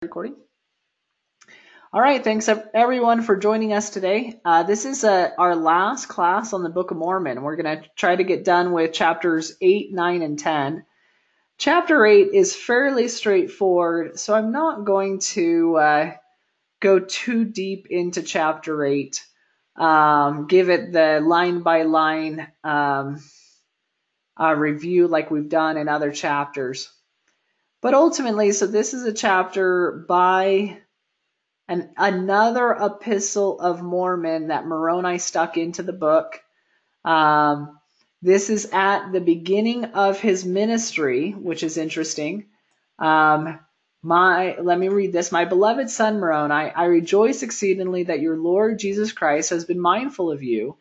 recording. All right, thanks everyone for joining us today. Uh, this is uh, our last class on the Book of Mormon. We're going to try to get done with chapters 8, 9, and 10. Chapter 8 is fairly straightforward, so I'm not going to uh, go too deep into chapter 8. Um, give it the line by line um, uh, review like we've done in other chapters. But ultimately, so this is a chapter by an, another epistle of Mormon that Moroni stuck into the book. Um, this is at the beginning of his ministry, which is interesting. Um, my let me read this. My beloved son Moroni, I rejoice exceedingly that your Lord Jesus Christ has been mindful of you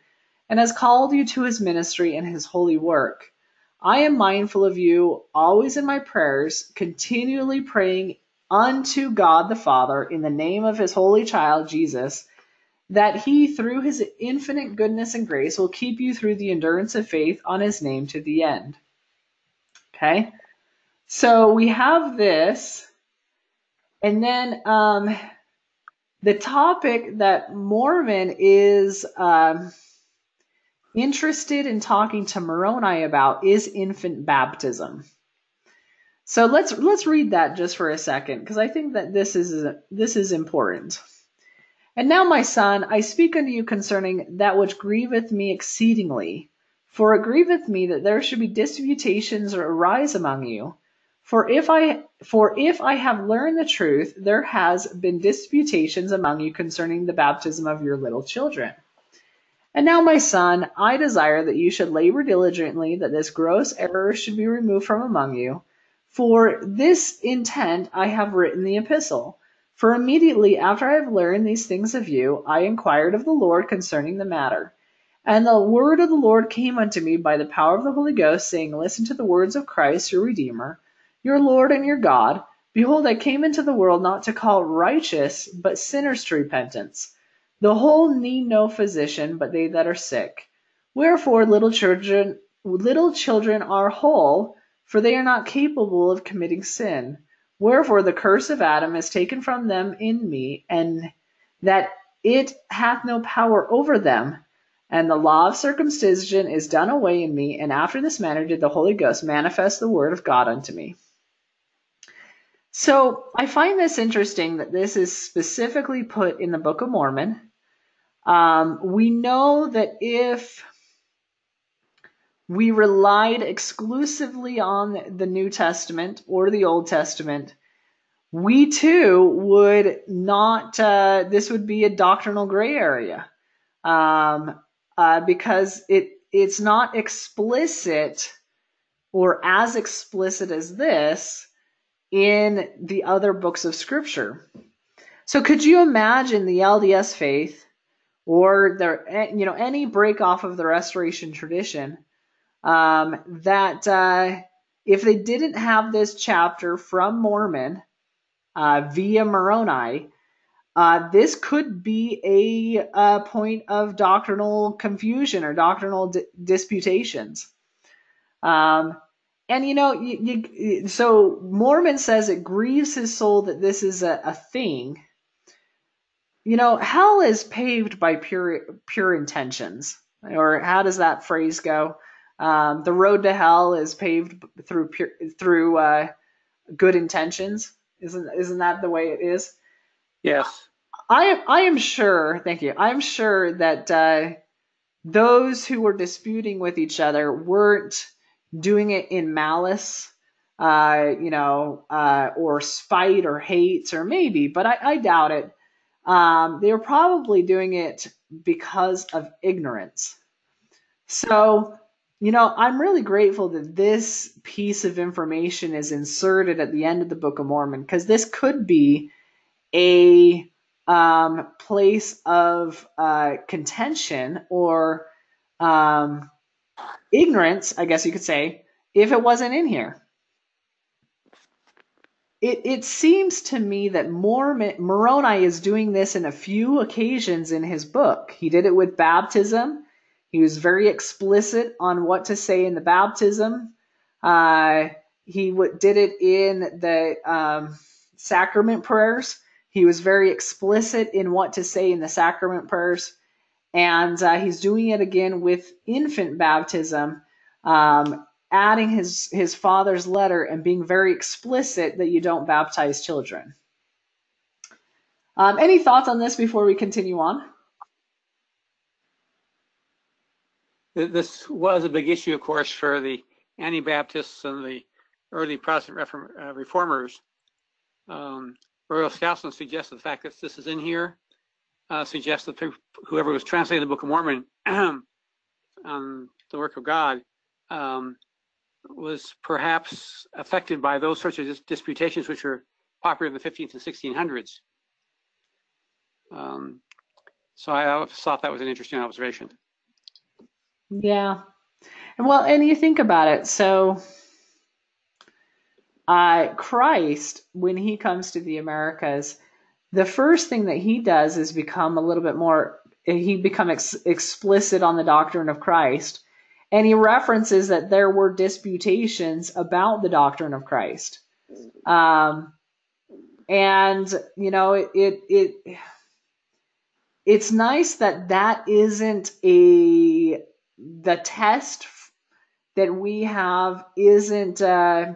and has called you to his ministry and his holy work. I am mindful of you always in my prayers, continually praying unto God the Father in the name of his holy child Jesus, that he, through his infinite goodness and grace, will keep you through the endurance of faith on his name to the end. Okay? So we have this, and then um, the topic that Mormon is. Um, interested in talking to Moroni about is infant baptism. So let's let's read that just for a second because I think that this is this is important. And now, my son, I speak unto you concerning that which grieveth me exceedingly. For it grieveth me that there should be disputations arise among you. For if I for if I have learned the truth, there has been disputations among you concerning the baptism of your little children. And now, my son, I desire that you should labor diligently that this gross error should be removed from among you. For this intent I have written the epistle. For immediately after I have learned these things of you, I inquired of the Lord concerning the matter. And the word of the Lord came unto me by the power of the Holy Ghost, saying, Listen to the words of Christ your Redeemer, your Lord and your God. Behold, I came into the world not to call righteous, but sinners to repentance. The whole need no physician, but they that are sick. Wherefore little children little children are whole, for they are not capable of committing sin. Wherefore the curse of Adam is taken from them in me, and that it hath no power over them. And the law of circumcision is done away in me, and after this manner did the Holy Ghost manifest the word of God unto me. So I find this interesting that this is specifically put in the Book of Mormon. Um, we know that if we relied exclusively on the New Testament or the Old Testament, we too would not, uh, this would be a doctrinal gray area um, uh, because it it's not explicit or as explicit as this in the other books of Scripture. So, could you imagine the LDS faith or there, eh, you know, any break off of the restoration tradition, um, that uh, if they didn't have this chapter from Mormon uh, via Moroni, uh, this could be a, a, point of doctrinal confusion or doctrinal di- disputations. Um, and you know, you, you, so Mormon says it grieves his soul that this is a, a thing you know, hell is paved by pure pure intentions. Or how does that phrase go? Um, the road to hell is paved through pure, through uh, good intentions. Isn't isn't that the way it is? Yes. I I am sure. Thank you. I'm sure that uh, those who were disputing with each other weren't doing it in malice, uh, you know, uh, or spite or hate, or maybe, but I, I doubt it. Um, they were probably doing it because of ignorance. So, you know, I'm really grateful that this piece of information is inserted at the end of the Book of Mormon because this could be a um, place of uh, contention or um, ignorance, I guess you could say, if it wasn't in here it, it seems to me that Mormon, Moroni is doing this in a few occasions in his book. He did it with baptism. He was very explicit on what to say in the baptism. Uh, he w- did it in the um, sacrament prayers. He was very explicit in what to say in the sacrament prayers. And uh, he's doing it again with infant baptism, um, adding his, his father's letter and being very explicit that you don't baptize children. Um, any thoughts on this before we continue on? This was a big issue, of course, for the Anabaptists and the early Protestant reform, uh, reformers. Um, Royal Skousen suggested the fact that this is in here uh, suggests that whoever was translating the Book of Mormon on the work of God um, was perhaps affected by those sorts of disputations which were popular in the 15th and 1600s. Um, so I thought that was an interesting observation. Yeah. Well, and you think about it. So uh, Christ, when he comes to the Americas, the first thing that he does is become a little bit more, he become ex- explicit on the doctrine of Christ. And he references that there were disputations about the doctrine of Christ. Um, and, you know, it, it, it it's nice that that isn't a the test that we have isn't uh,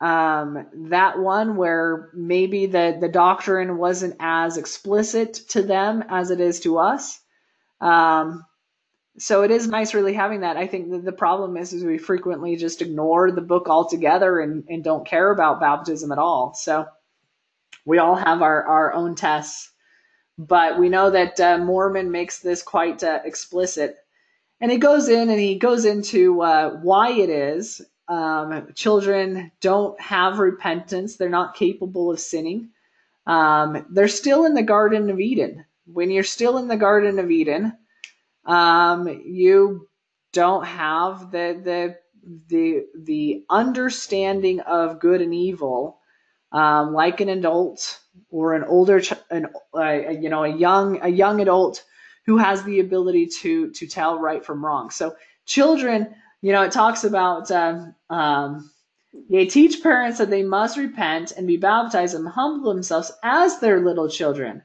um, that one where maybe the the doctrine wasn't as explicit to them as it is to us. Um, so it is nice really having that. I think that the problem is is we frequently just ignore the book altogether and, and don't care about baptism at all. So we all have our, our own tests but we know that uh, Mormon makes this quite uh, explicit. And he goes in and he goes into uh, why it is um, children don't have repentance, they're not capable of sinning. Um, they're still in the Garden of Eden. When you're still in the Garden of Eden, um, you don't have the the the the understanding of good and evil um, like an adult or an older, an, uh, you know, a young, a young adult who has the ability to to tell right from wrong. So children, you know, it talks about um, um, they teach parents that they must repent and be baptized and humble themselves as their little children,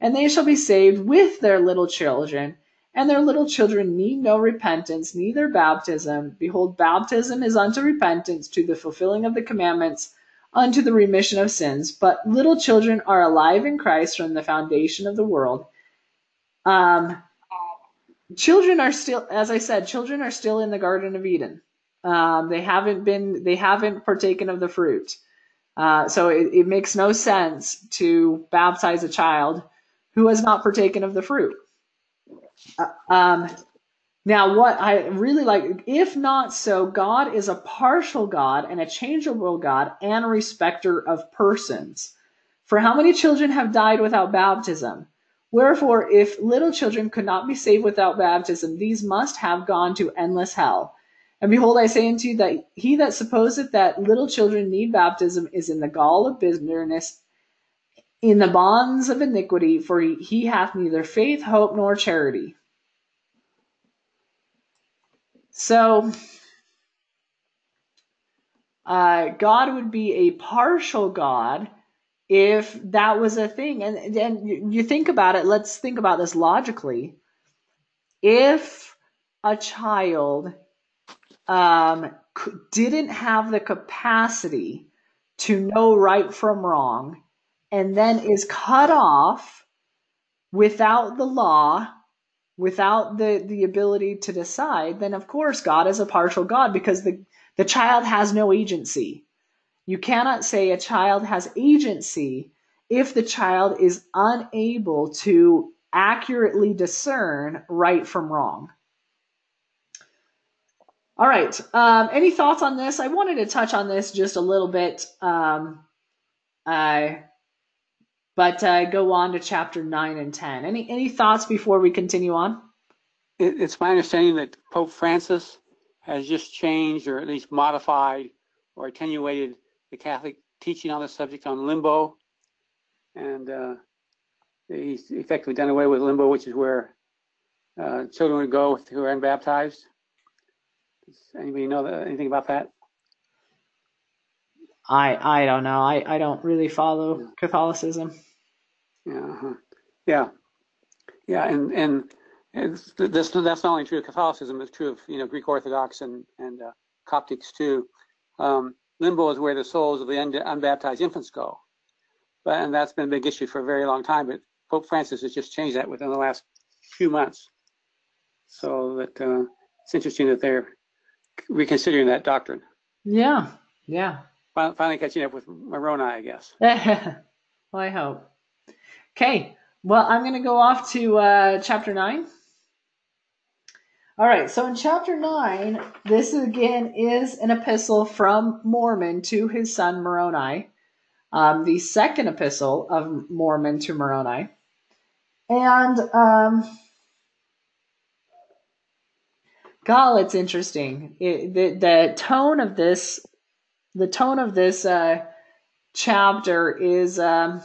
and they shall be saved with their little children. And their little children need no repentance, neither baptism. Behold, baptism is unto repentance to the fulfilling of the commandments unto the remission of sins. But little children are alive in Christ from the foundation of the world. Um, children are still, as I said, children are still in the Garden of Eden. Um, they haven't been, they haven't partaken of the fruit. Uh, so it, it makes no sense to baptize a child who has not partaken of the fruit. Uh, um, now, what I really like, if not so, God is a partial God and a changeable God and a respecter of persons. For how many children have died without baptism? Wherefore, if little children could not be saved without baptism, these must have gone to endless hell. And behold, I say unto you that he that supposeth that little children need baptism is in the gall of bitterness, in the bonds of iniquity, for he hath neither faith, hope, nor charity. So uh, God would be a partial God if that was a thing. And then you think about it, let's think about this logically. If a child um, didn't have the capacity to know right from wrong and then is cut off without the law without the, the ability to decide, then of course God is a partial God because the, the child has no agency. You cannot say a child has agency if the child is unable to accurately discern right from wrong. All right. Um, any thoughts on this? I wanted to touch on this just a little bit. Um, I but uh, go on to chapter 9 and 10. Any, any thoughts before we continue on? It, it's my understanding that Pope Francis has just changed or at least modified or attenuated the Catholic teaching on the subject on limbo. And uh, he's effectively done away with limbo, which is where uh, children would go who are unbaptized. Does anybody know anything about that? I I don't know. I, I don't really follow Catholicism. Yeah, uh-huh. yeah, yeah, and and it's, this that's not only true of Catholicism; it's true of you know Greek Orthodox and and uh, Coptics too. Um, limbo is where the souls of the unbaptized infants go, but and that's been a big issue for a very long time. But Pope Francis has just changed that within the last few months. So that uh, it's interesting that they're reconsidering that doctrine. Yeah, yeah. Finally catching up with Moroni, I guess. well, I hope. Okay, well, I'm going to go off to uh, chapter 9. All right, so in chapter 9, this again is an epistle from Mormon to his son Moroni, um, the second epistle of Mormon to Moroni. And, um, God, it's interesting. It, the, the tone of this, the tone of this uh, chapter is um,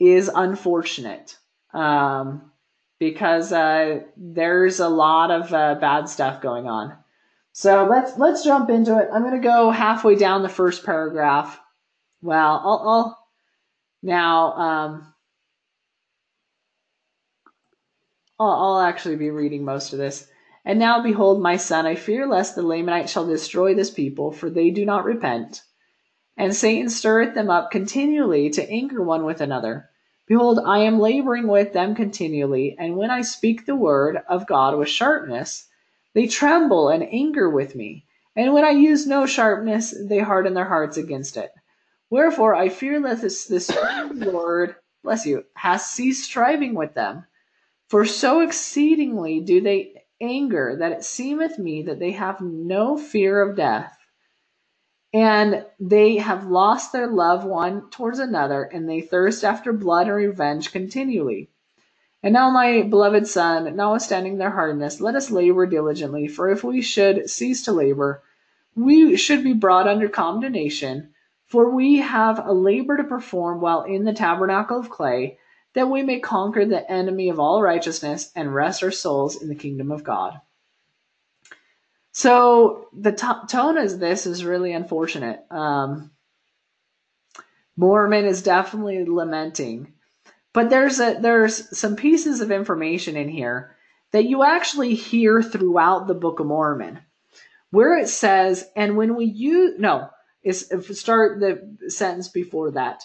is unfortunate. Um, because uh, there's a lot of uh, bad stuff going on. So let's let's jump into it. I'm going to go halfway down the first paragraph. Well, I'll, I'll now um, I'll, I'll actually be reading most of this. And now, behold, my son, I fear lest the Lamanites shall destroy this people, for they do not repent. And Satan stirreth them up continually to anger one with another. Behold, I am laboring with them continually, and when I speak the word of God with sharpness, they tremble and anger with me. And when I use no sharpness, they harden their hearts against it. Wherefore I fear lest this, this word, bless you, has ceased striving with them. For so exceedingly do they anger that it seemeth me that they have no fear of death and they have lost their love one towards another, and they thirst after blood and revenge continually. And now, my beloved son, notwithstanding their hardness, let us labor diligently, for if we should cease to labor, we should be brought under condemnation. For we have a labor to perform while in the tabernacle of clay, that we may conquer the enemy of all righteousness and rest our souls in the kingdom of God. So the t- tone of this is really unfortunate. Um, Mormon is definitely lamenting, but there's a there's some pieces of information in here that you actually hear throughout the Book of Mormon, where it says, "And when we use no, is start the sentence before that."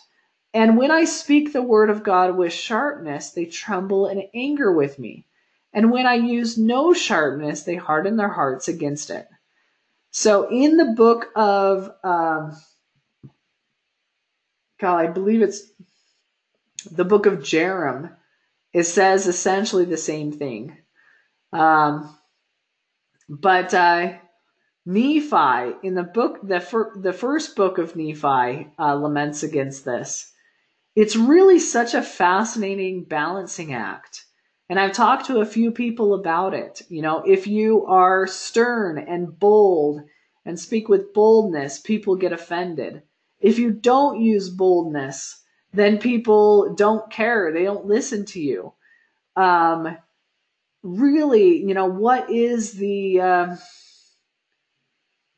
And when I speak the word of God with sharpness, they tremble in anger with me. And when I use no sharpness, they harden their hearts against it. So in the book of, um, God, I believe it's the book of Jarom, it says essentially the same thing. Um, but uh, Nephi, in the book, the, fir- the first book of Nephi, uh, laments against this. It's really such a fascinating balancing act and I've talked to a few people about it. You know, if you are stern and bold and speak with boldness, people get offended. If you don't use boldness, then people don't care. They don't listen to you. Um, really, you know, what is the uh,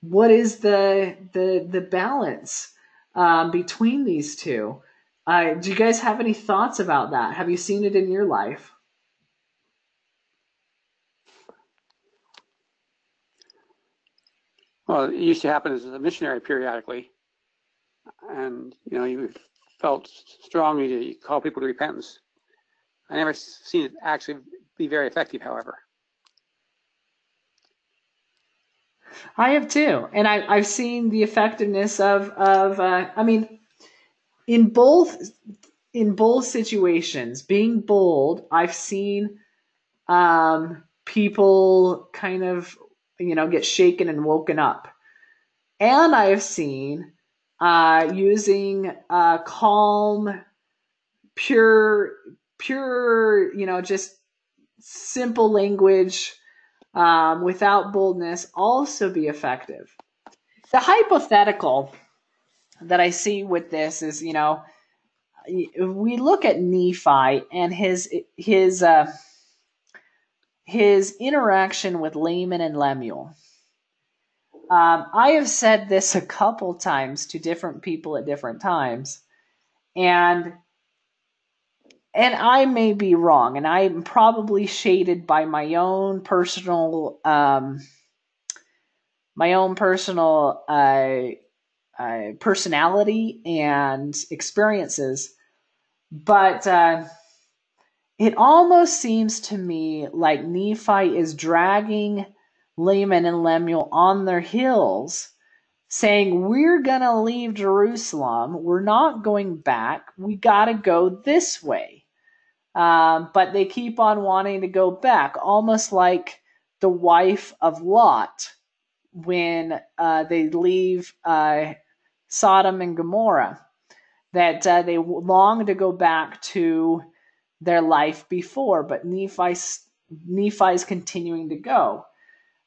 what is the the the balance um, between these two? Uh, do you guys have any thoughts about that? Have you seen it in your life? Well, it used to happen as a missionary periodically, and you know you felt strongly to call people to repentance. I never seen it actually be very effective, however. I have too, and I, I've seen the effectiveness of of. Uh, I mean, in both in both situations, being bold, I've seen um, people kind of you know, get shaken and woken up. And I have seen uh, using uh, calm, pure, pure, you know, just simple language um, without boldness also be effective. The hypothetical that I see with this is, you know, we look at Nephi and his his uh, his interaction with Laman and Lemuel. Um, I have said this a couple times to different people at different times, and and I may be wrong, and I'm probably shaded by my own personal um, my own personal uh, uh, personality and experiences, but uh, it almost seems to me like Nephi is dragging Laman and Lemuel on their heels, saying, We're going to leave Jerusalem. We're not going back. We got to go this way. Um, but they keep on wanting to go back, almost like the wife of Lot when uh, they leave uh, Sodom and Gomorrah, that uh, they long to go back to their life before, but Nephi's, Nephi's continuing to go.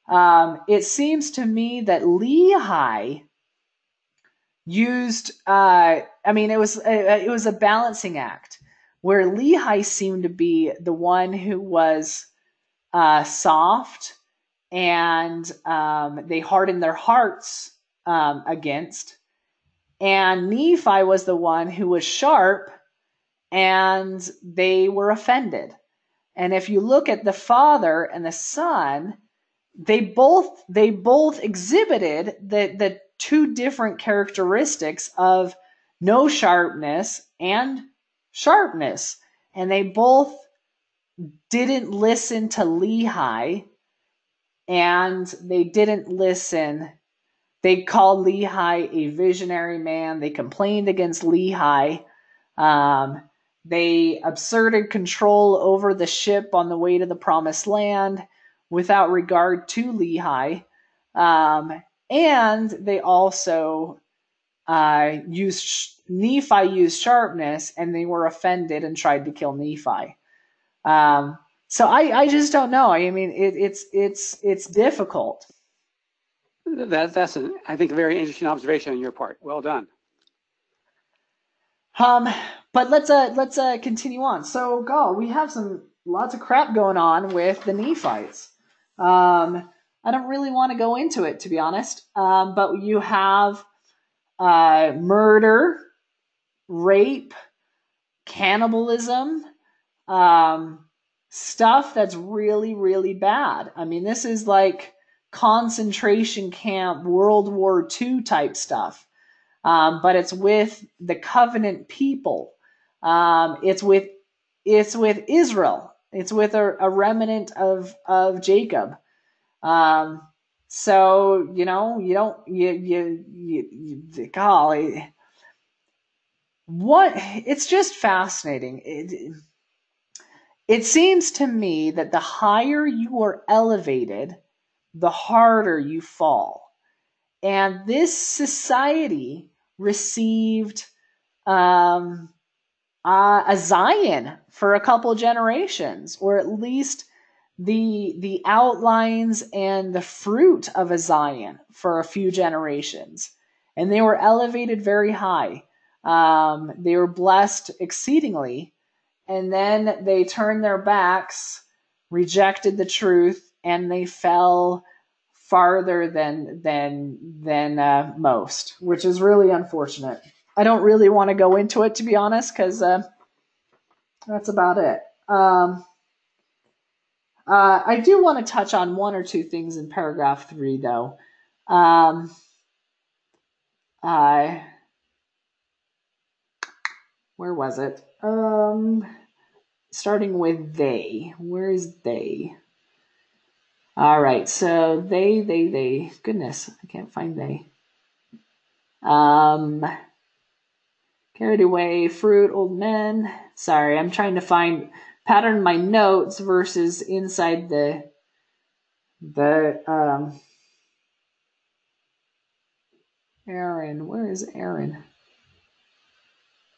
Um, it seems to me that Lehi used, uh, I mean, it was uh, it was a balancing act where Lehi seemed to be the one who was uh, soft and um, they hardened their hearts um, against. And Nephi was the one who was sharp and they were offended. And if you look at the father and the son, they both they both exhibited the, the two different characteristics of no sharpness and sharpness. And they both didn't listen to Lehi and they didn't listen. They called Lehi a visionary man. They complained against Lehi. Um, they asserted control over the ship on the way to the promised land without regard to Lehi. Um, and they also uh, used Nephi used sharpness, and they were offended and tried to kill Nephi. Um, so I, I just don't know. I mean, it, it's it's it's difficult. That that's I think a very interesting observation on your part. Well done. Um, but let's uh let's uh continue on. So, God, we have some lots of crap going on with the Nephites. Um, I don't really want to go into it to be honest. Um, but you have uh murder, rape, cannibalism, um stuff that's really, really bad. I mean, this is like concentration camp, World War II type stuff. Um, but it's with the covenant people. Um, it's with it's with Israel. It's with a, a remnant of of Jacob. Um, so you know you don't you you, you, you golly what it's just fascinating. It, it seems to me that the higher you are elevated, the harder you fall. And this society received um, uh, a Zion for a couple generations, or at least the the outlines and the fruit of a Zion for a few generations, and they were elevated very high. Um, they were blessed exceedingly and then they turned their backs, rejected the truth, and they fell farther than than than uh, most, which is really unfortunate. I don't really want to go into it to be honest, because uh, that's about it. Um, uh, I do want to touch on one or two things in paragraph three, though. Um, I where was it? Um, starting with they. Where's they? All right, so they, they, they. Goodness, I can't find they. Um, carried away, fruit, old men. Sorry, I'm trying to find pattern my notes versus inside the the um. Aaron, where is Aaron?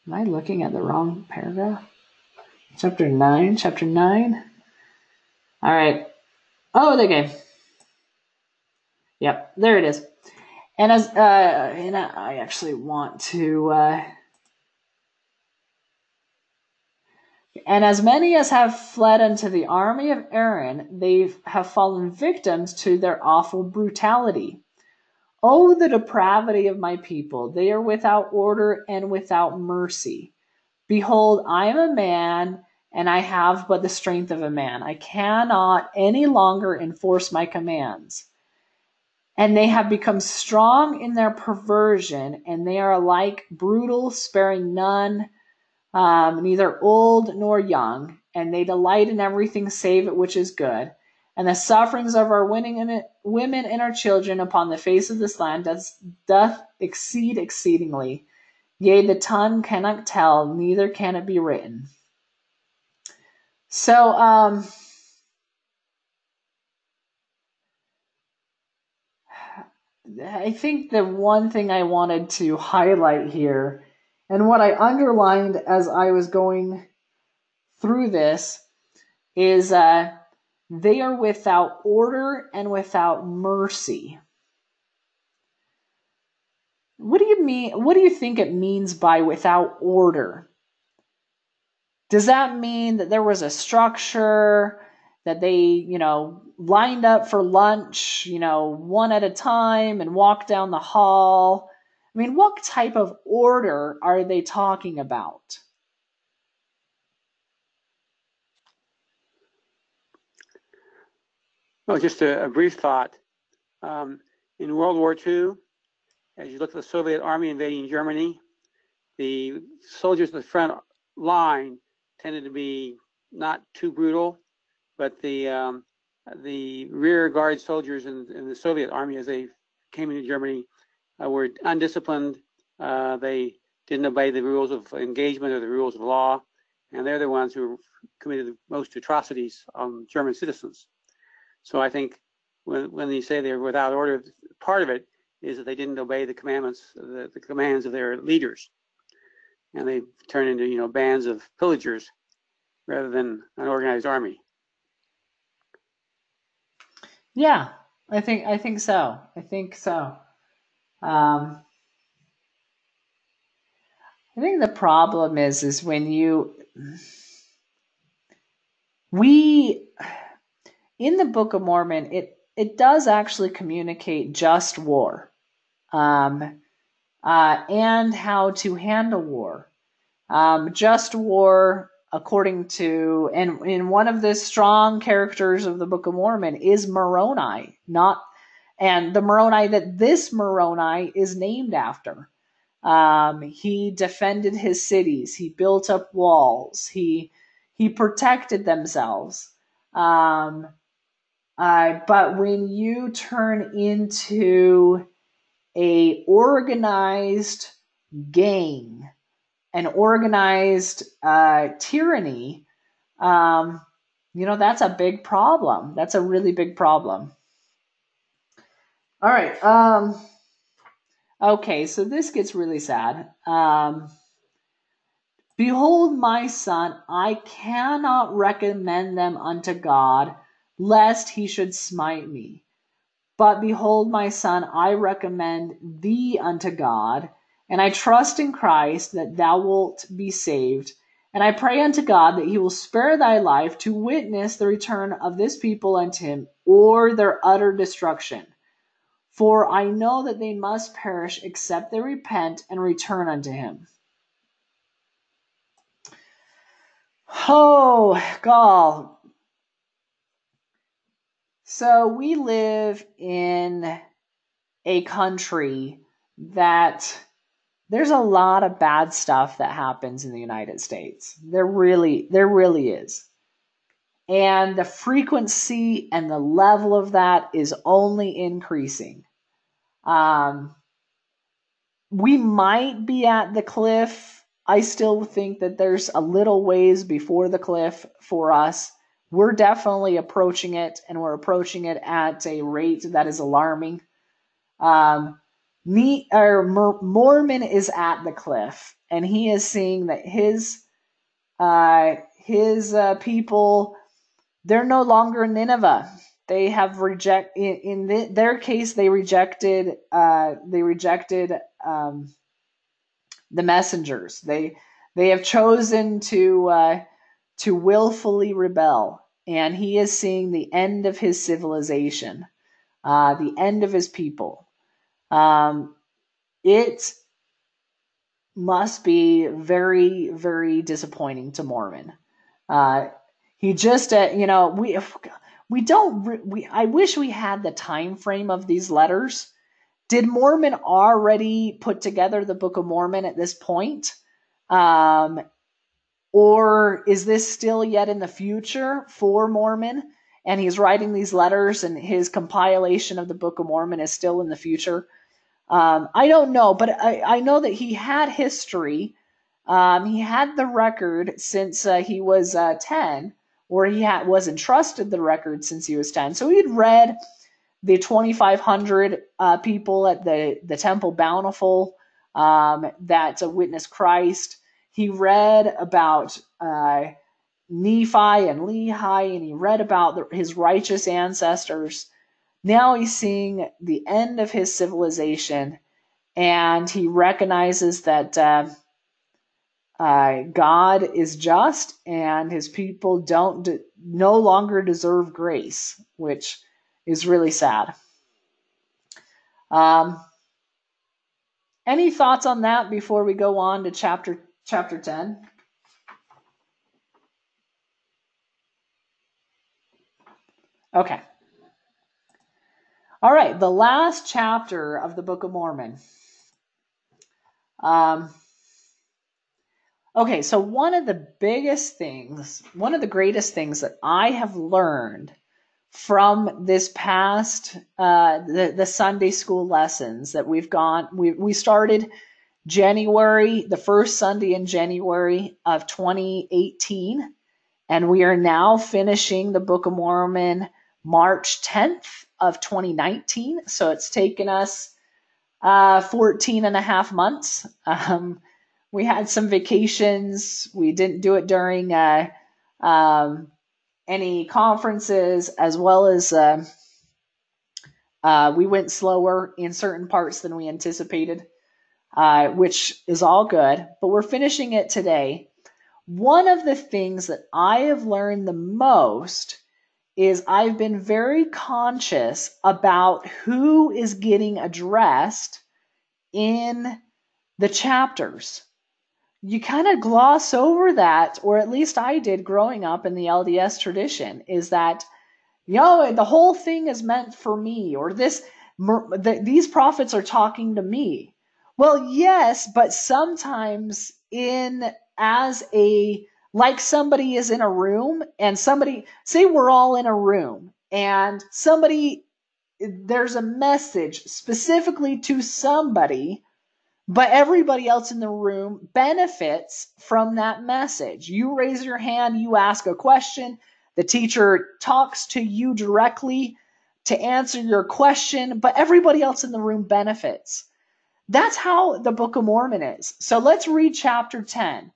Am I looking at the wrong paragraph? Chapter 9, chapter 9. All right. Oh, the game. Yep, there it is. And as uh, and I actually want to uh, and as many as have fled unto the army of Aaron, they have fallen victims to their awful brutality. Oh, the depravity of my people! They are without order and without mercy. Behold, I am a man, and I have but the strength of a man. I cannot any longer enforce my commands. And they have become strong in their perversion, and they are alike brutal, sparing none, um, neither old nor young, and they delight in everything save it which is good. And the sufferings of our women and our children upon the face of this land doth, doth exceed exceedingly. Yea, the tongue cannot tell, neither can it be written. So, um, I think the one thing I wanted to highlight here, and what I underlined as I was going through this, is uh, they are without order and without mercy. What do you mean? What do you think it means by without order? Does that mean that there was a structure that they, you know, lined up for lunch, you know, one at a time and walked down the hall? I mean, what type of order are they talking about? Well, just a, a brief thought. Um, in World War II, as you look at the Soviet army invading Germany, the soldiers in the front line tended to be not too brutal, but the um, the rear guard soldiers in, in, the Soviet army, as they came into Germany, uh, were undisciplined. Uh, they didn't obey the rules of engagement or the rules of law, and they're the ones who committed the most atrocities on German citizens. So I think when, when they say they're without order, part of it is that they didn't obey the commandments, the, the commands of their leaders. And they turn into, you know, bands of pillagers rather than an organized army. Yeah, I think I think so. I think so. Um, I think the problem is is when you we in the Book of Mormon, it it does actually communicate just war, um, uh, and how to handle war. Um, just war, according to, and in one of the strong characters of the Book of Mormon is Moroni, not, and the Moroni that this Moroni is named after. Um, he defended his cities. He built up walls. He he protected themselves. Um, uh, but when you turn into a organized gang, an organized uh, tyranny, um, you know that's a big problem. That's a really big problem. All right. Um, okay, so this gets really sad. Um, Behold, my son, I cannot recommend them unto God lest he should smite me. But behold, my son, I recommend thee unto God, and I trust in Christ that thou wilt be saved. And I pray unto God that he will spare thy life to witness the return of this people unto him, or their utter destruction. For I know that they must perish except they repent and return unto him. Oh, God, so we live in a country that there's a lot of bad stuff that happens in the United States. There really there really is. And the frequency and the level of that is only increasing. Um, we might be at the cliff. I still think that there's a little ways before the cliff for us we're definitely approaching it and we're approaching it at a rate that is alarming. Um, me, or Mormon is at the cliff and he is seeing that his uh, his uh, people they're no longer Nineveh. They have reject in, in the, their case they rejected uh, they rejected um, the messengers. They they have chosen to uh, to willfully rebel and he is seeing the end of his civilization, uh, the end of his people. Um, it must be very, very disappointing to Mormon. Uh, he just, uh, you know, we we don't we. I wish we had the time frame of these letters. Did Mormon already put together the Book of Mormon at this point? Um, or is this still yet in the future for Mormon? And he's writing these letters, and his compilation of the Book of Mormon is still in the future. Um, I don't know, but I, I know that he had history. Um, he had the record since uh, he was uh, 10, or he had, was entrusted the record since he was 10. So he'd read the 2,500 uh, people at the, the Temple Bountiful um, that witnessed Christ. He read about uh, Nephi and Lehi, and he read about the, his righteous ancestors. Now he's seeing the end of his civilization, and he recognizes that uh, uh, God is just, and his people don't de- no longer deserve grace, which is really sad. Um, any thoughts on that before we go on to chapter chapter 10? Okay. All right, the last chapter of the Book of Mormon. Um, okay, so one of the biggest things, one of the greatest things that I have learned from this past uh, the the Sunday school lessons that we've gone, we we started January, the first Sunday in January of 2018, and we are now finishing the Book of Mormon March 10th of 2019. So it's taken us uh, 14 and a half months. Um, we had some vacations. We didn't do it during uh, um, any conferences, as well as uh, uh, we went slower in certain parts than we anticipated, uh, which is all good. But we're finishing it today. One of the things that I have learned the most is I've been very conscious about who is getting addressed in the chapters. You kind of gloss over that, or at least I did growing up in the LDS tradition, is that, you know, the whole thing is meant for me, or this, the, these prophets are talking to me. Well, yes, but sometimes in as a like somebody is in a room and somebody say we're all in a room and somebody there's a message specifically to somebody but everybody else in the room benefits from that message. You raise your hand you ask a question the teacher talks to you directly to answer your question but everybody else in the room benefits that's how the book of mormon is. So let's read chapter 10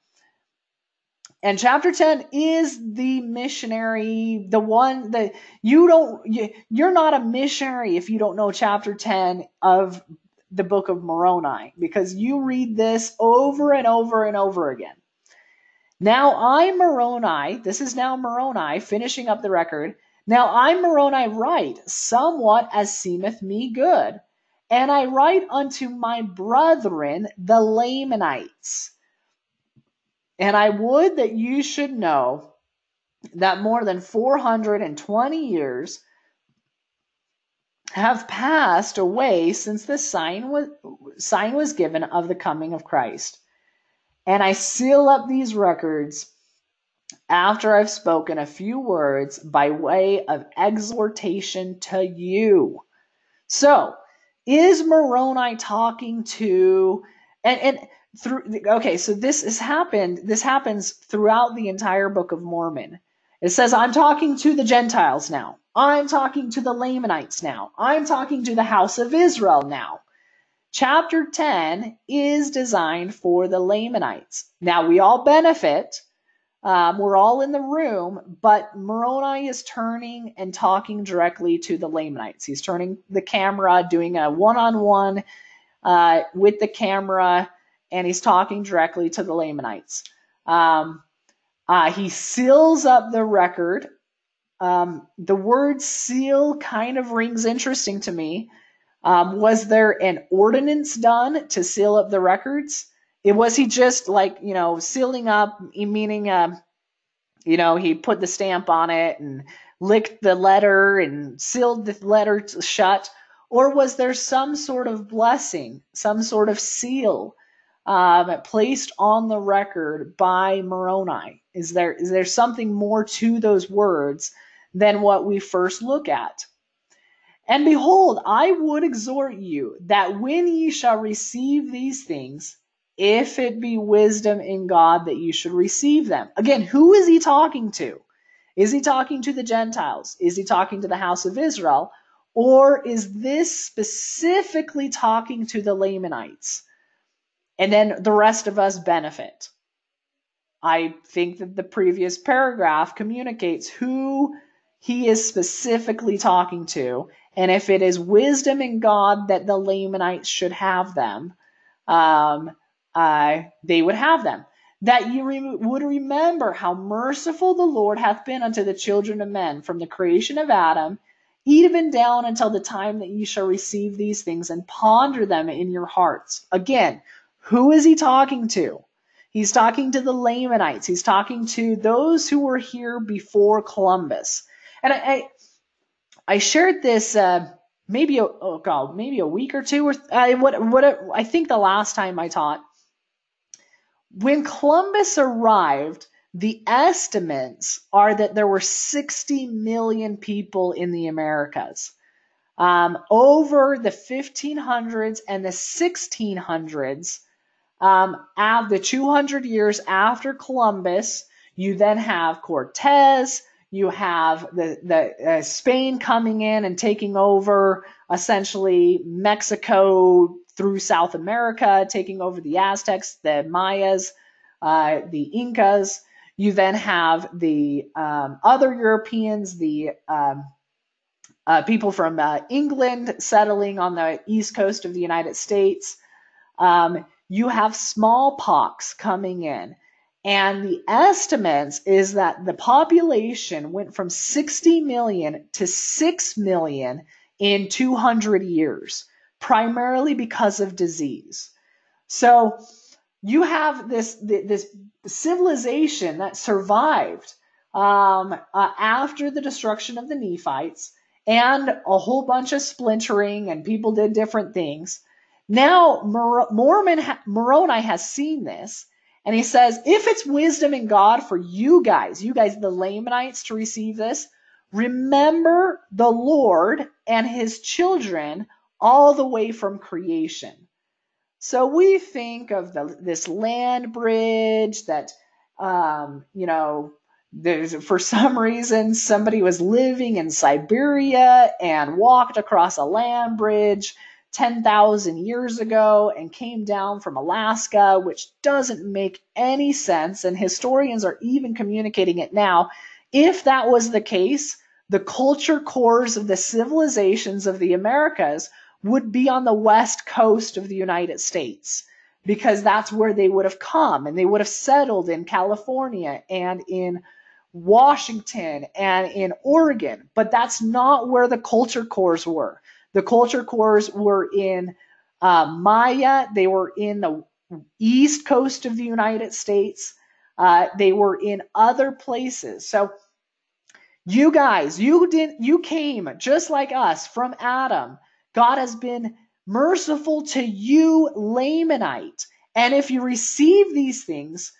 and chapter 10 is the missionary the one that you don't you, you're not a missionary if you don't know chapter 10 of the book of moroni because you read this over and over and over again. Now i moroni this is now moroni finishing up the record. Now i moroni write somewhat as seemeth me good and i write unto my brethren the lamanites and I would that you should know that more than 420 years have passed away since the sign was, sign was given of the coming of Christ. And I seal up these records after I've spoken a few words by way of exhortation to you. So, is Moroni talking to, and, and through okay so this has happened this happens throughout the entire book of mormon. It says i'm talking to the gentiles now. I'm talking to the lamanites now. I'm talking to the house of israel now. Chapter 10 is designed for the lamanites. Now we all benefit um, we're all in the room but moroni is turning and talking directly to the lamanites he's turning the camera doing a one-on-one uh, with the camera and he's talking directly to the Lamanites. Um, uh, he seals up the record. Um, the word seal kind of rings interesting to me. Um, was there an ordinance done to seal up the records? It was he just like you know sealing up, meaning uh, you know he put the stamp on it and licked the letter and sealed the letter shut, or was there some sort of blessing, some sort of seal um, placed on the record by Moroni? Is there is there something more to those words than what we first look at? And behold, I would exhort you that when ye shall receive these things, if it be wisdom in God that you should receive them. Again, who is he talking to? Is he talking to the Gentiles? Is he talking to the house of Israel? Or is this specifically talking to the Lamanites? And then the rest of us benefit. I think that the previous paragraph communicates who he is specifically talking to and if it is wisdom in God that the Lamanites should have them, um, uh, they would have them. That you re- would remember how merciful the Lord hath been unto the children of men from the creation of Adam, even down until the time that ye shall receive these things and ponder them in your hearts. Again, who is he talking to? He's talking to the Lamanites. He's talking to those who were here before Columbus. And I, I I shared this uh, maybe a, oh god maybe a week or two or uh, what what I think the last time I taught when Columbus arrived the estimates are that there were 60 million people in the Americas. Um, over the 1500s and the 1600s, um, of the 200 years after Columbus, you then have Cortez, you have the the uh, Spain coming in and taking over essentially Mexico through South America, taking over the Aztecs, the Mayas, uh, the Incas. You then have the um, other Europeans, the um, uh, people from uh, England settling on the east coast of the United States. Um, you have smallpox coming in. And the estimates is that the population went from 60 million to 6 million in 200 years, primarily because of disease. So you have this, this civilization that survived um, uh, after the destruction of the Nephites and a whole bunch of splintering and people did different things. Now Mormon Moroni has seen this and he says, if it's wisdom in God for you guys, you guys, the Lamanites, to receive this, remember the Lord and his children all the way from creation. So we think of the, this land bridge that, um, you know, there's for some reason somebody was living in Siberia and walked across a land bridge 10,000 years ago and came down from Alaska, which doesn't make any sense. And historians are even communicating it now. If that was the case, the culture cores of the civilizations of the Americas would be on the west coast of the United States because that's where they would have come and they would have settled in California and in Washington and in Oregon. But that's not where the culture cores were. The culture cores were in uh, Maya. They were in the east coast of the United States. Uh, they were in other places. So you guys, you didn't, you came just like us from Adam. God has been merciful to you, Lamanite. And if you receive these things,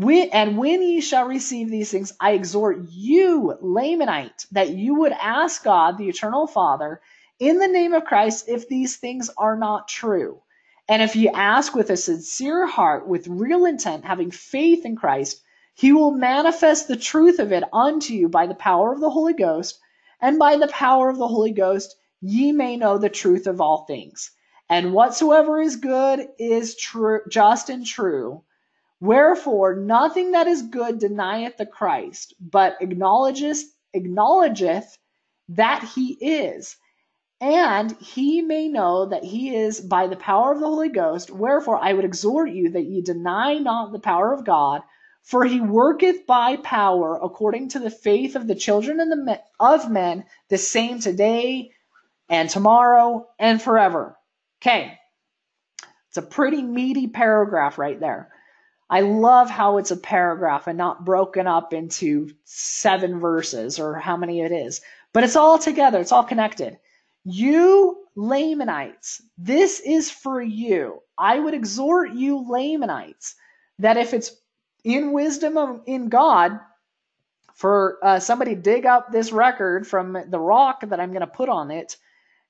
and when ye shall receive these things, I exhort you, Lamanite, that you would ask God, the eternal Father, in the name of Christ if these things are not true. And if you ask with a sincere heart, with real intent, having faith in Christ, he will manifest the truth of it unto you by the power of the Holy Ghost, and by the power of the Holy Ghost ye may know the truth of all things. And whatsoever is good is true, just and true. Wherefore, nothing that is good denieth the Christ, but acknowledgeth, acknowledgeth that he is, and he may know that he is by the power of the Holy Ghost. Wherefore I would exhort you that ye deny not the power of God, for he worketh by power according to the faith of the children of men, the same today and tomorrow and forever. Okay. It's a pretty meaty paragraph right there. I love how it's a paragraph and not broken up into seven verses or how many it is, but it's all together, it's all connected. You Lamanites, this is for you. I would exhort you, Lamanites, that if it's in wisdom in God, for uh, somebody dig up this record from the rock that I'm going to put on it,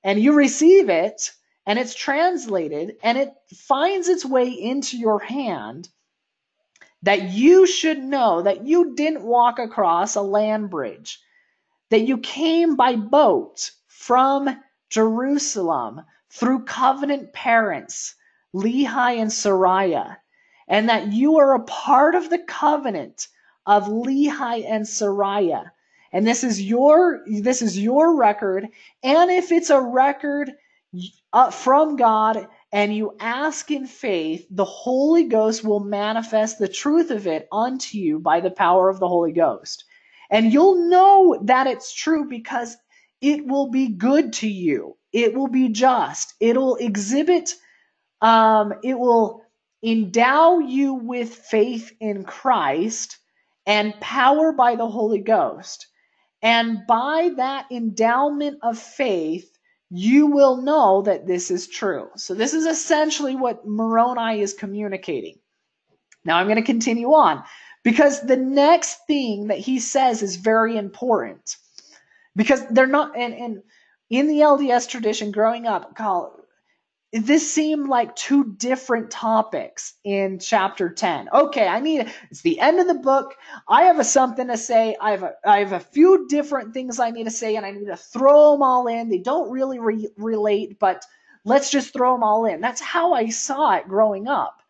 and you receive it, and it's translated, and it finds its way into your hand, that you should know that you didn't walk across a land bridge, that you came by boat from Jerusalem through covenant parents, Lehi and Sariah, and that you are a part of the covenant of Lehi and Sariah. And this is your this is your record. And if it's a record uh, from God and you ask in faith, the Holy Ghost will manifest the truth of it unto you by the power of the Holy Ghost. And you'll know that it's true because it will be good to you. It will be just. It'll exhibit, um, it will endow you with faith in Christ and power by the Holy Ghost. And by that endowment of faith, you will know that this is true. So, this is essentially what Moroni is communicating. Now, I'm going to continue on because the next thing that he says is very important because they're not and, and in the LDS tradition growing up, call this seemed like two different topics in chapter 10. Okay, I need it's the end of the book. I have a, something to say. I have a, I have a few different things I need to say and I need to throw them all in. They don't really re- relate, but let's just throw them all in. That's how I saw it growing up.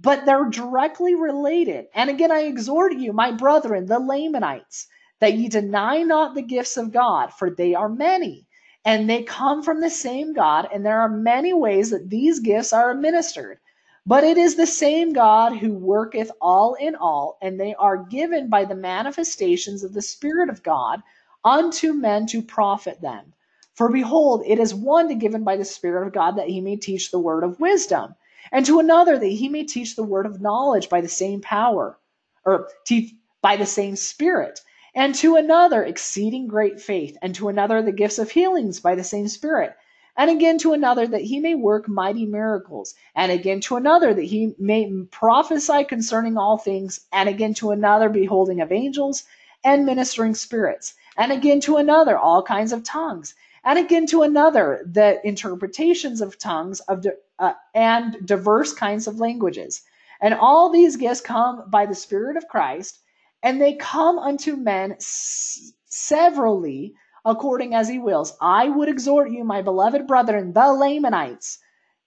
But they're directly related. And again, I exhort you, my brethren, the Lamanites, that ye deny not the gifts of God, for they are many, and they come from the same God, and there are many ways that these gifts are administered. But it is the same God who worketh all in all, and they are given by the manifestations of the Spirit of God unto men to profit them. For behold, it is one to given by the Spirit of God that he may teach the word of wisdom, and to another that he may teach the word of knowledge by the same power, or teach by the same Spirit and to another exceeding great faith, and to another the gifts of healings by the same Spirit, and again to another that he may work mighty miracles, and again to another that he may prophesy concerning all things, and again to another beholding of angels and ministering spirits, and again to another all kinds of tongues, and again to another the interpretations of tongues of uh, and diverse kinds of languages. And all these gifts come by the Spirit of Christ and they come unto men severally according as he wills. I would exhort you, my beloved brethren, the Lamanites,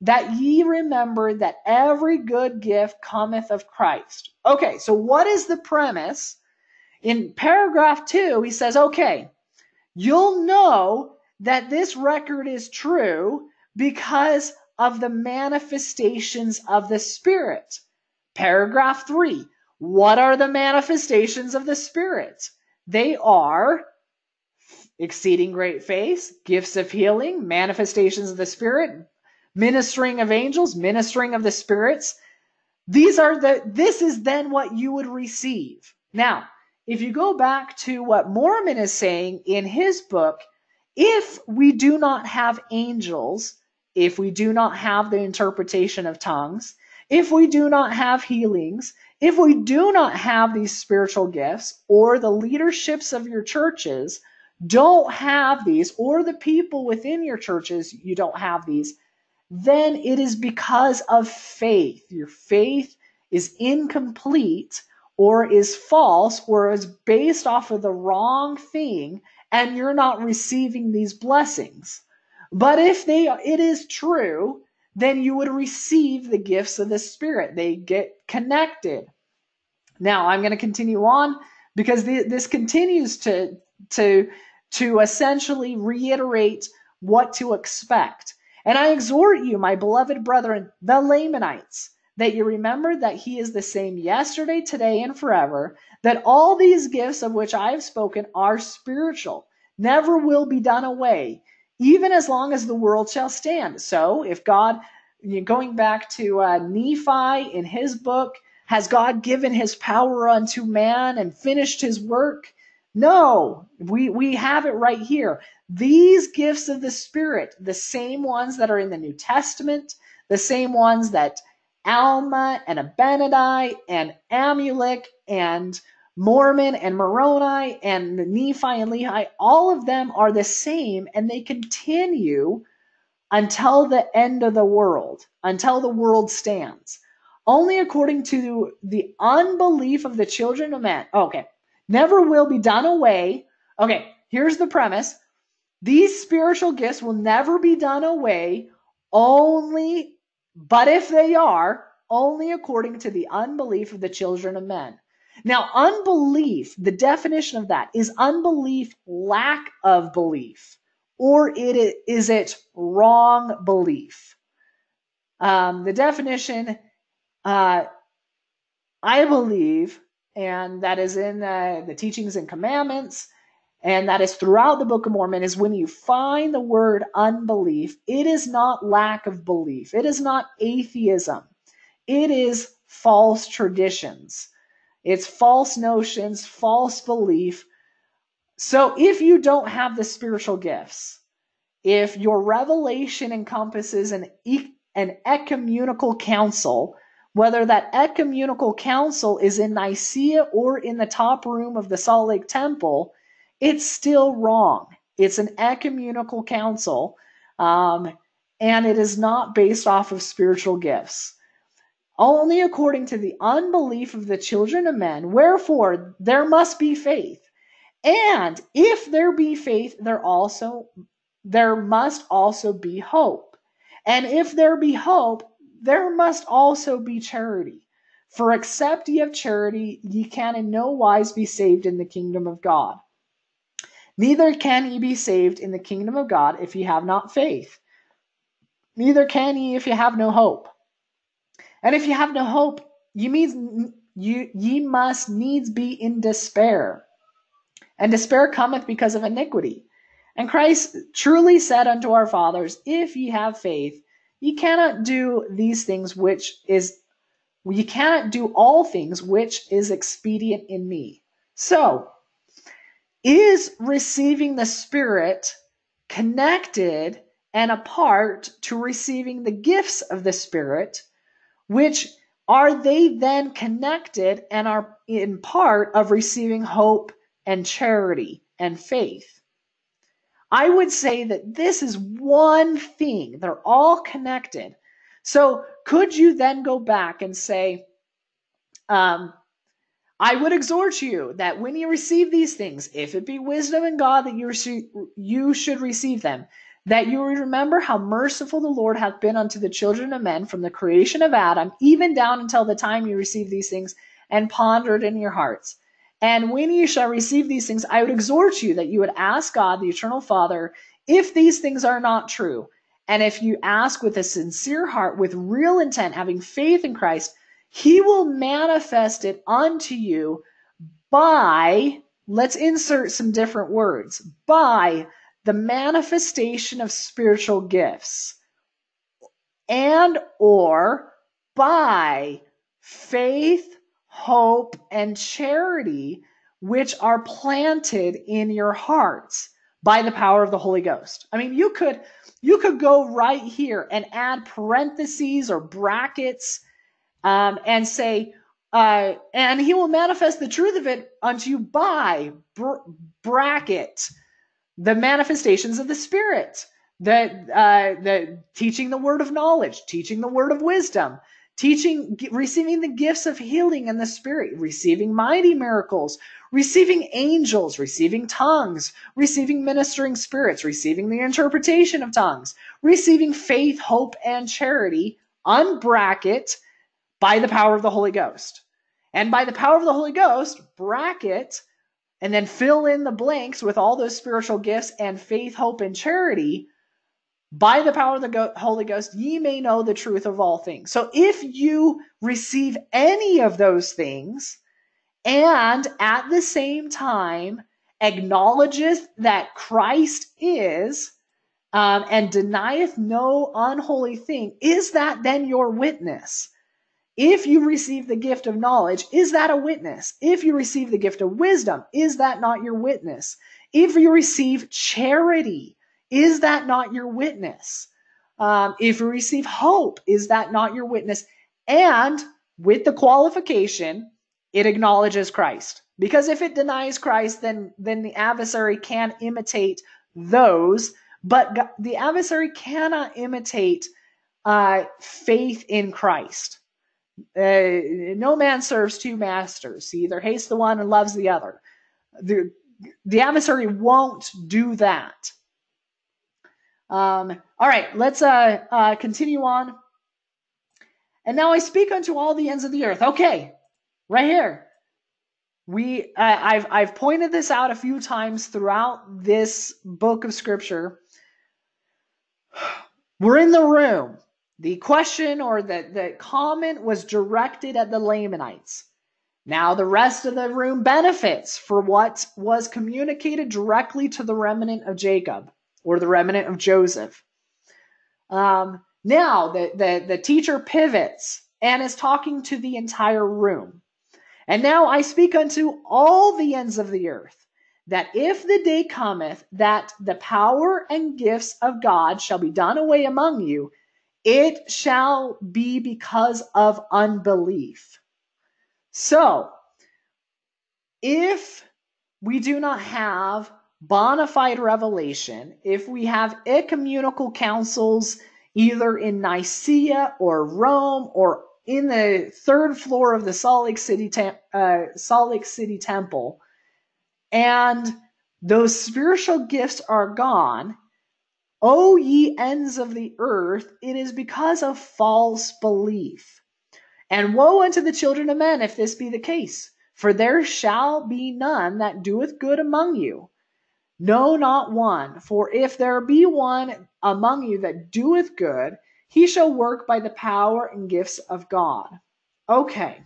that ye remember that every good gift cometh of Christ. Okay, so what is the premise? In paragraph two, he says, okay, you'll know that this record is true because of the manifestations of the Spirit. Paragraph three, what are the manifestations of the Spirit? They are exceeding great faith, gifts of healing, manifestations of the Spirit, ministering of angels, ministering of the spirits. These are the, this is then what you would receive. Now, if you go back to what Mormon is saying in his book, if we do not have angels, if we do not have the interpretation of tongues, if we do not have healings, if we do not have these spiritual gifts, or the leaderships of your churches don't have these, or the people within your churches, you don't have these, then it is because of faith. Your faith is incomplete, or is false, or is based off of the wrong thing, and you're not receiving these blessings. But if they it is true, then you would receive the gifts of the Spirit. They get connected. Now, I'm going to continue on because this continues to, to, to essentially reiterate what to expect. And I exhort you, my beloved brethren, the Lamanites, that you remember that he is the same yesterday, today, and forever, that all these gifts of which I have spoken are spiritual, never will be done away, even as long as the world shall stand. So if God, going back to uh, Nephi in his book, has God given his power unto man and finished his work? No, we, we have it right here. These gifts of the Spirit, the same ones that are in the New Testament, the same ones that Alma and Abinadi and Amulek and Mormon and Moroni and Nephi and Lehi, all of them are the same and they continue until the end of the world, until the world stands. Only according to the unbelief of the children of men. Oh, okay, never will be done away. Okay, here's the premise these spiritual gifts will never be done away, only, but if they are, only according to the unbelief of the children of men. Now, unbelief, the definition of that is unbelief, lack of belief, or it is it wrong belief. Um, the definition, uh, I believe, and that is in uh, the teachings and commandments, and that is throughout the Book of Mormon, is when you find the word unbelief, it is not lack of belief, it is not atheism, it is false traditions. It's false notions, false belief. So if you don't have the spiritual gifts, if your revelation encompasses an, an ecumenical council, whether that ecumenical council is in Nicaea or in the top room of the Salt Lake Temple, it's still wrong. It's an ecumenical council, um, and it is not based off of spiritual gifts only according to the unbelief of the children of men. Wherefore there must be faith. And if there be faith, there also there must also be hope. And if there be hope, there must also be charity. For except ye have charity, ye can in no wise be saved in the kingdom of God. Neither can ye be saved in the kingdom of God if ye have not faith. Neither can ye if ye have no hope. And if you have no hope, you mean you ye must needs be in despair. And despair cometh because of iniquity. And Christ truly said unto our fathers, If ye have faith, ye cannot do these things which is ye cannot do all things which is expedient in me. So, is receiving the Spirit connected and apart to receiving the gifts of the Spirit which are they then connected and are in part of receiving hope and charity and faith? I would say that this is one thing. They're all connected. So could you then go back and say, um, I would exhort you that when you receive these things, if it be wisdom and God that you, you should receive them, that you remember how merciful the Lord hath been unto the children of men from the creation of Adam, even down until the time you receive these things, and ponder it in your hearts. And when you shall receive these things, I would exhort you that you would ask God, the eternal Father, if these things are not true. And if you ask with a sincere heart, with real intent, having faith in Christ, he will manifest it unto you by, let's insert some different words, by the manifestation of spiritual gifts and or by faith, hope, and charity which are planted in your hearts by the power of the Holy Ghost. I mean, you could you could go right here and add parentheses or brackets um, and say, uh, and he will manifest the truth of it unto you by br- bracket the manifestations of the Spirit, the, uh, the teaching the word of knowledge, teaching the word of wisdom, teaching, receiving the gifts of healing in the Spirit, receiving mighty miracles, receiving angels, receiving tongues, receiving ministering spirits, receiving the interpretation of tongues, receiving faith, hope, and charity, unbracket, by the power of the Holy Ghost. And by the power of the Holy Ghost, bracket, and then fill in the blanks with all those spiritual gifts and faith, hope, and charity. By the power of the Holy Ghost, ye may know the truth of all things. So if you receive any of those things and at the same time acknowledgeth that Christ is um, and denieth no unholy thing, is that then your witness? If you receive the gift of knowledge, is that a witness? If you receive the gift of wisdom, is that not your witness? If you receive charity, is that not your witness? Um, if you receive hope, is that not your witness? And with the qualification, it acknowledges Christ. Because if it denies Christ, then, then the adversary can imitate those, but the adversary cannot imitate uh, faith in Christ. Uh, no man serves two masters. He either hates the one and loves the other. The, the adversary won't do that. Um, all right, let's uh, uh, continue on. And now I speak unto all the ends of the earth. Okay, right here. We, I've, I've pointed this out a few times throughout this book of scripture. We're in the room. The question or the, the comment was directed at the Lamanites. Now the rest of the room benefits for what was communicated directly to the remnant of Jacob or the remnant of Joseph. Um, now the, the, the teacher pivots and is talking to the entire room. And now I speak unto all the ends of the earth, that if the day cometh that the power and gifts of God shall be done away among you, it shall be because of unbelief. So, if we do not have bona fide revelation, if we have ecumenical councils either in Nicaea or Rome or in the third floor of the Salt Lake City uh, Salt Lake City Temple, and those spiritual gifts are gone, O ye ends of the earth, it is because of false belief. And woe unto the children of men if this be the case, for there shall be none that doeth good among you no, not one. For if there be one among you that doeth good, he shall work by the power and gifts of God. Okay.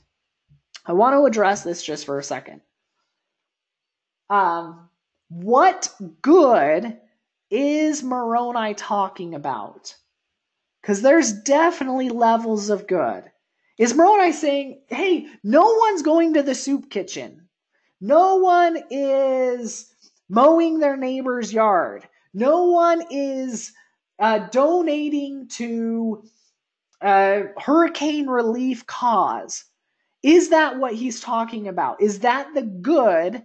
I want to address this just for a second. Um, what good is Moroni talking about? Because there's definitely levels of good. Is Moroni saying, hey, no one's going to the soup kitchen? No one is mowing their neighbor's yard. No one is uh, donating to a hurricane relief cause. Is that what he's talking about? Is that the good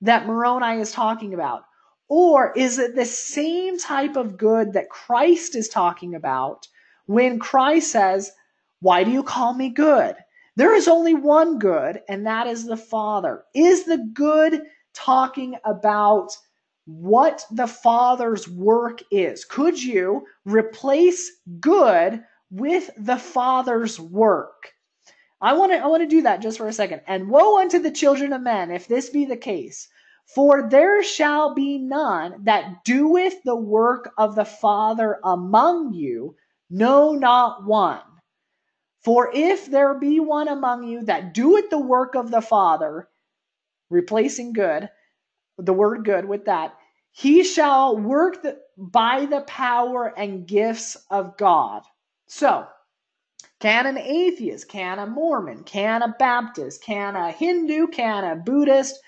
that Moroni is talking about? Or is it the same type of good that Christ is talking about when Christ says, Why do you call me good? There is only one good, and that is the Father. Is the good talking about what the Father's work is. Could you replace good with the Father's work? I want to I want to do that just for a second. And woe unto the children of men if this be the case. For there shall be none that doeth the work of the Father among you, no, not one. For if there be one among you that doeth the work of the Father, replacing good, the word good with that, he shall work the, by the power and gifts of God. So, can an atheist, can a Mormon, can a Baptist, can a Hindu, can a Buddhist,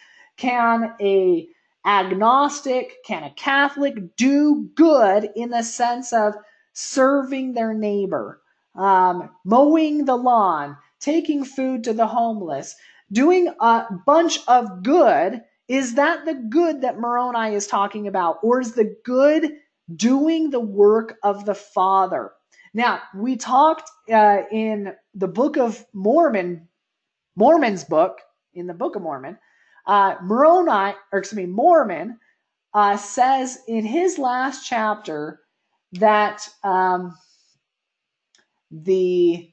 can a agnostic, can a Catholic do good in the sense of serving their neighbor, um, mowing the lawn, taking food to the homeless, doing a bunch of good, is that the good that Moroni is talking about? Or is the good doing the work of the Father? Now, we talked uh, in the Book of Mormon, Mormon's book, in the Book of Mormon, uh, Moroni, or excuse me, Mormon uh, says in his last chapter that um, the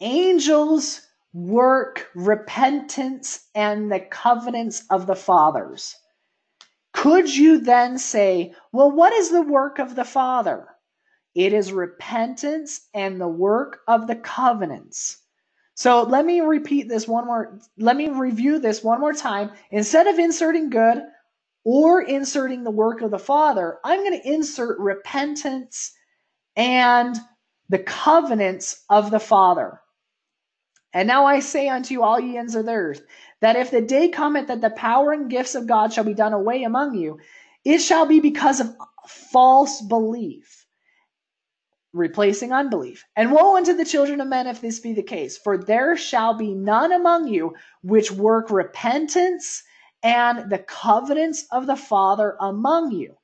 angels work, repentance, and the covenants of the fathers. Could you then say, well, what is the work of the Father? It is repentance and the work of the covenants. So let me repeat this one more, let me review this one more time. Instead of inserting good, or inserting the work of the Father, I'm going to insert repentance and the covenants of the Father. And now I say unto you, all ye ends of the earth, that if the day cometh that the power and gifts of God shall be done away among you, it shall be because of false belief, replacing unbelief. And woe unto the children of men if this be the case, for there shall be none among you which work repentance and the covenants of the Father among you.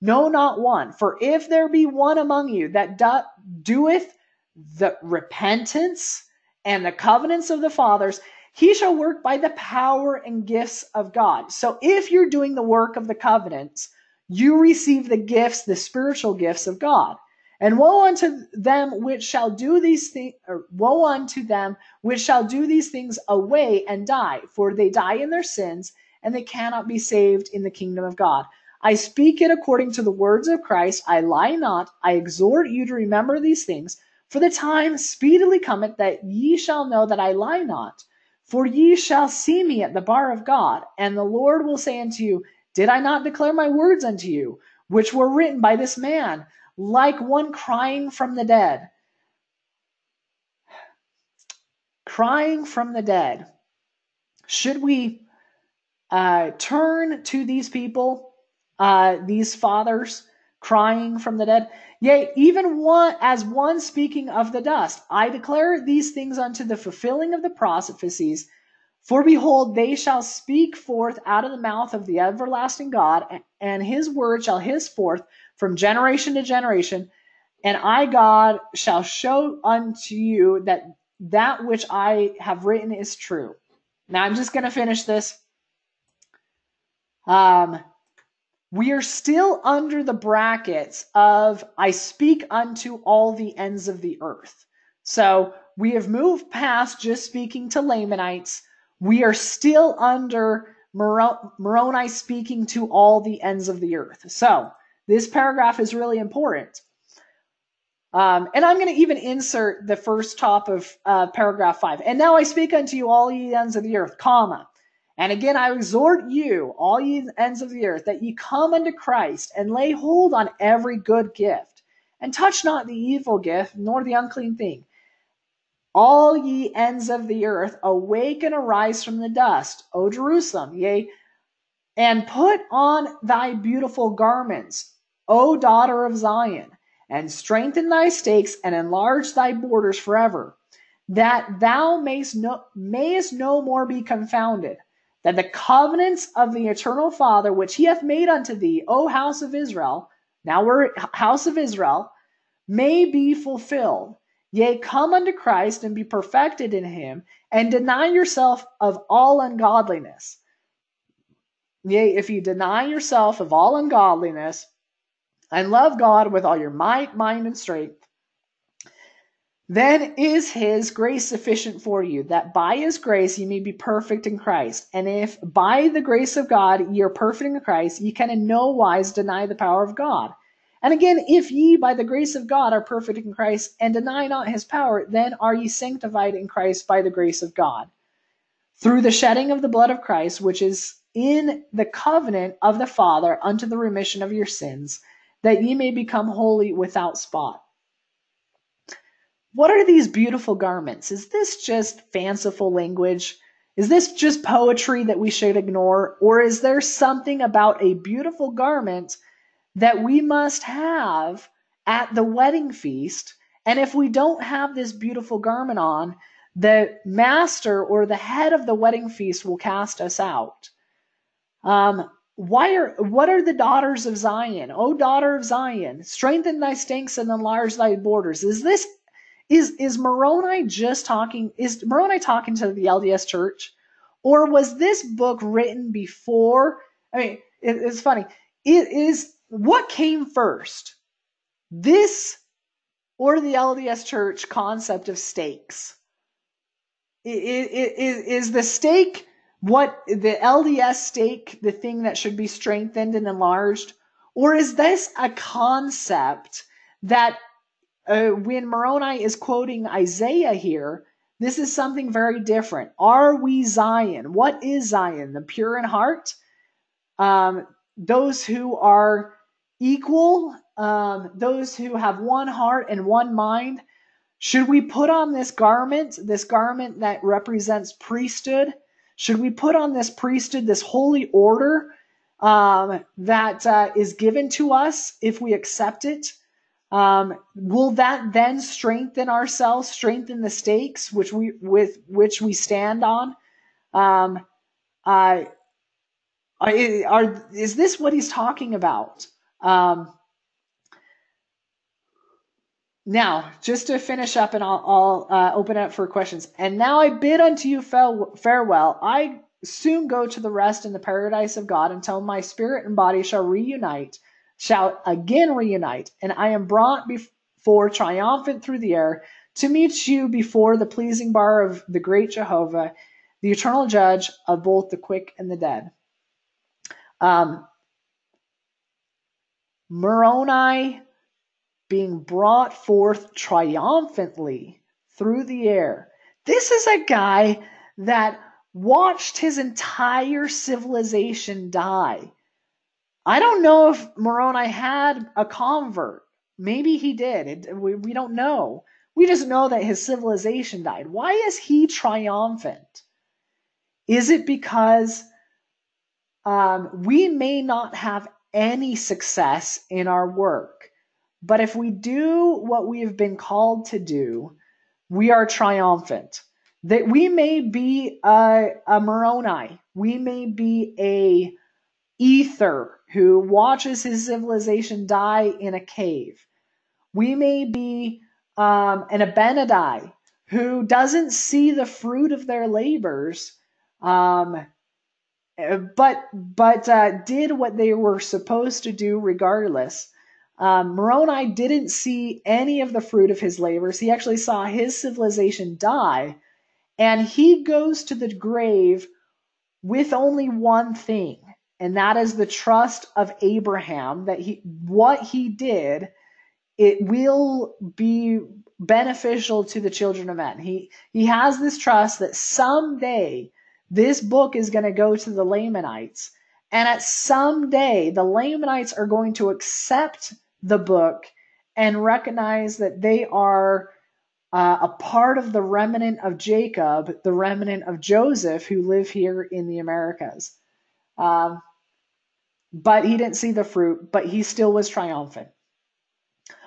No, not one. For if there be one among you that do, doeth the repentance and the covenants of the fathers, he shall work by the power and gifts of God. So if you're doing the work of the covenants, you receive the gifts, the spiritual gifts of God. And woe unto them which shall do these things, er, woe unto them which shall do these things away and die, for they die in their sins, and they cannot be saved in the kingdom of God. I speak it according to the words of Christ. I lie not. I exhort you to remember these things, for the time speedily cometh that ye shall know that I lie not. For ye shall see me at the bar of God, and the Lord will say unto you, Did I not declare my words unto you, which were written by this man, like one crying from the dead? Crying from the dead. Should we uh, turn to these people, uh, these fathers crying from the dead? Yea, even one as one speaking of the dust, I declare these things unto the fulfilling of the prophecies. For behold, they shall speak forth out of the mouth of the everlasting God, and his word shall hiss forth from generation to generation. And I, God, shall show unto you that that which I have written is true. Now I'm just going to finish this. Um, we are still under the brackets of I speak unto all the ends of the earth. So we have moved past just speaking to Lamanites. We are still under Moroni speaking to all the ends of the earth. So this paragraph is really important. Um, and I'm going to even insert the first top of uh, paragraph five. And now I speak unto you all ye ends of the earth, comma. And again, I exhort you, all ye ends of the earth, that ye come unto Christ and lay hold on every good gift, and touch not the evil gift, nor the unclean thing. All ye ends of the earth, awake and arise from the dust, O Jerusalem, yea, and put on thy beautiful garments, O daughter of Zion, and strengthen thy stakes and enlarge thy borders forever, that thou mayest no, mayest no more be confounded that the covenants of the eternal Father, which he hath made unto thee, O house of Israel, now we're house of Israel, may be fulfilled. Yea, come unto Christ and be perfected in him, and deny yourself of all ungodliness. Yea, if you deny yourself of all ungodliness and love God with all your might, mind, and strength, then is his grace sufficient for you, that by his grace ye may be perfect in Christ. And if by the grace of God ye are perfect in Christ, ye can in no wise deny the power of God. And again, if ye by the grace of God are perfect in Christ, and deny not his power, then are ye sanctified in Christ by the grace of God. Through the shedding of the blood of Christ, which is in the covenant of the Father unto the remission of your sins, that ye may become holy without spot. What are these beautiful garments? Is this just fanciful language? Is this just poetry that we should ignore? Or is there something about a beautiful garment that we must have at the wedding feast? And if we don't have this beautiful garment on, the master or the head of the wedding feast will cast us out. Um, why are what are the daughters of Zion? O daughter of Zion, strengthen thy stakes and enlarge thy borders. Is this is is Moroni just talking? Is Moroni talking to the LDS Church, or was this book written before? I mean, it, it's funny. It is what came first, this or the LDS Church concept of stakes? Is the stake what the LDS stake the thing that should be strengthened and enlarged, or is this a concept that uh, when Moroni is quoting Isaiah here, this is something very different. Are we Zion? What is Zion? The pure in heart? Um, those who are equal, um, those who have one heart and one mind. Should we put on this garment, this garment that represents priesthood? Should we put on this priesthood, this holy order um, that uh, is given to us if we accept it? Um, will that then strengthen ourselves, strengthen the stakes which we with which we stand on? Um, uh, are, is this what he's talking about? Um, now, just to finish up, and I'll, I'll uh, open up for questions. And now I bid unto you farewell. I soon go to the rest in the paradise of God until my spirit and body shall reunite, shall again reunite, and I am brought before triumphant through the air to meet you before the pleasing bar of the great Jehovah, the eternal judge of both the quick and the dead. Um, Moroni being brought forth triumphantly through the air. This is a guy that watched his entire civilization die. I don't know if Moroni had a convert. Maybe he did. It, we, we don't know. We just know that his civilization died. Why is he triumphant? Is it because um, we may not have any success in our work. But if we do what we have been called to do, we are triumphant. That we may be a, a Moroni, we may be a Ether who watches his civilization die in a cave. We may be um, an Abinadi who doesn't see the fruit of their labors um, but but uh, did what they were supposed to do regardless. Um, Moroni didn't see any of the fruit of his labors. He actually saw his civilization die, and he goes to the grave with only one thing, and that is the trust of Abraham that he what he did it will be beneficial to the children of men. He he has this trust that someday this book is going to go to the Lamanites. And at some day, the Lamanites are going to accept the book and recognize that they are uh, a part of the remnant of Jacob, the remnant of Joseph, who live here in the Americas. Um, but he didn't see the fruit, but he still was triumphant.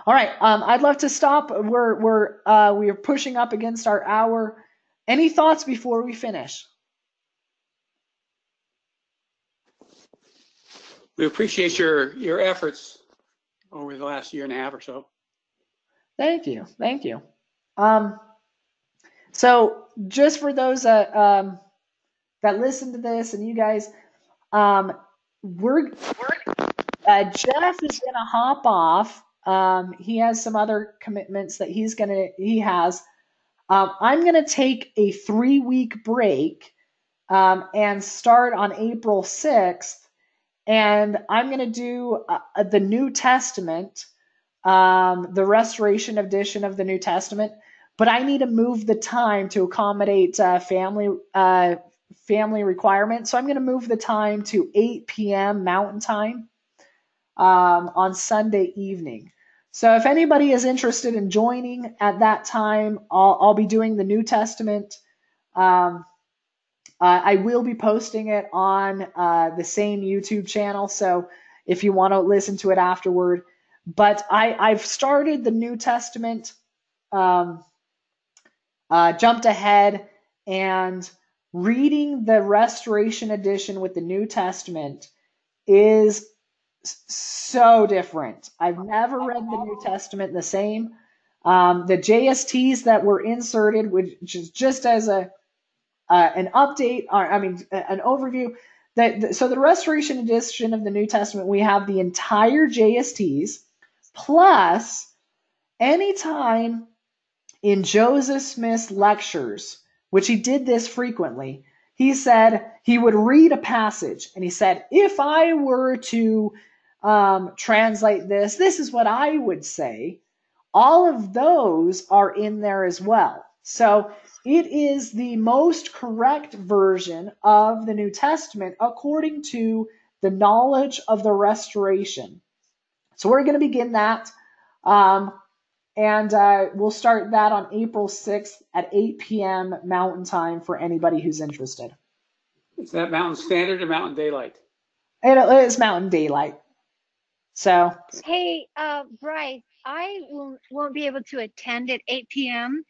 All right, um, I'd love to stop. We're we're uh, we are pushing up against our hour. Any thoughts before we finish? we appreciate your your efforts over the last year and a half or so. Thank you, thank you. Um, so just for those that um, that listen to this and you guys, um, we're, we're uh, Jeff is gonna hop off. Um, he has some other commitments that he's gonna he has. Um, I'm gonna take a three week break um, and start on April 6th and I'm going to do uh, the New Testament, um, the Restoration edition of the New Testament, but I need to move the time to accommodate uh, family uh, family requirements. So I'm going to move the time to 8 p.m. Mountain Time um, on Sunday evening. So if anybody is interested in joining at that time, I'll, I'll be doing the New Testament. Um, uh, I will be posting it on uh, the same YouTube channel, so if you want to listen to it afterward. But I, I've started the New Testament, um, uh, jumped ahead, and reading the Restoration Edition with the New Testament is so different. I've never read the New Testament the same. Um, the JSTs that were inserted, which is just as a uh, an update, or I mean, an overview. That so the Restoration Edition of the New Testament, we have the entire JSTs plus anytime in Joseph Smith's lectures, which he did this frequently, he said he would read a passage and he said, if I were to um, translate this, this is what I would say. All of those are in there as well. So it is the most correct version of the New Testament according to the knowledge of the restoration. So we're going to begin that. Um, and uh, we'll start that on April 6th at 8 p.m. Mountain Time for anybody who's interested. Is that Mountain Standard or Mountain Daylight? It is Mountain Daylight. So. Hey, uh, Bryce, I will, won't be able to attend at 8 p.m.,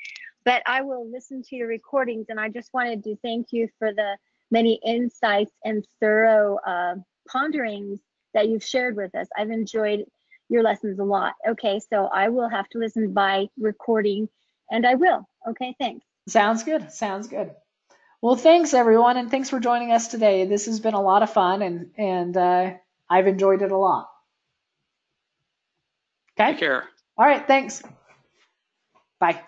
but I will listen to your recordings. And I just wanted to thank you for the many insights and thorough uh, ponderings that you've shared with us. I've enjoyed your lessons a lot. Okay, so I will have to listen by recording, and I will. Okay, thanks. Sounds good. Sounds good. Well, thanks everyone, and thanks for joining us today. This has been a lot of fun, and and uh, I've enjoyed it a lot. Okay. Take care. All right. Thanks. Bye.